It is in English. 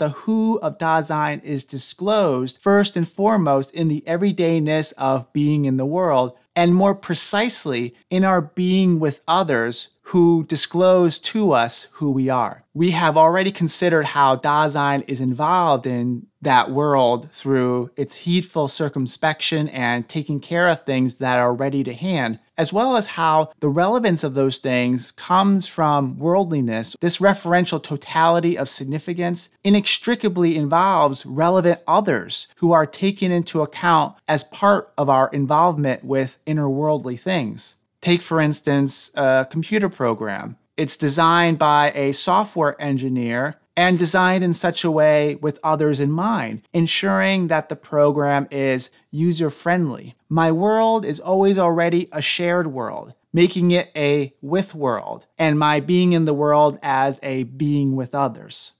the who of Dasein is disclosed first and foremost in the everydayness of being in the world, and more precisely in our being with others who disclose to us who we are. We have already considered how Dasein is involved in that world through its heedful circumspection and taking care of things that are ready to hand, as well as how the relevance of those things comes from worldliness. This referential totality of significance inextricably involves relevant others who are taken into account as part of our involvement with innerworldly things. Take, for instance, a computer program. It's designed by a software engineer and designed in such a way with others in mind, ensuring that the program is user friendly. My world is always already a shared world, making it a with world, and my being in the world as a being with others.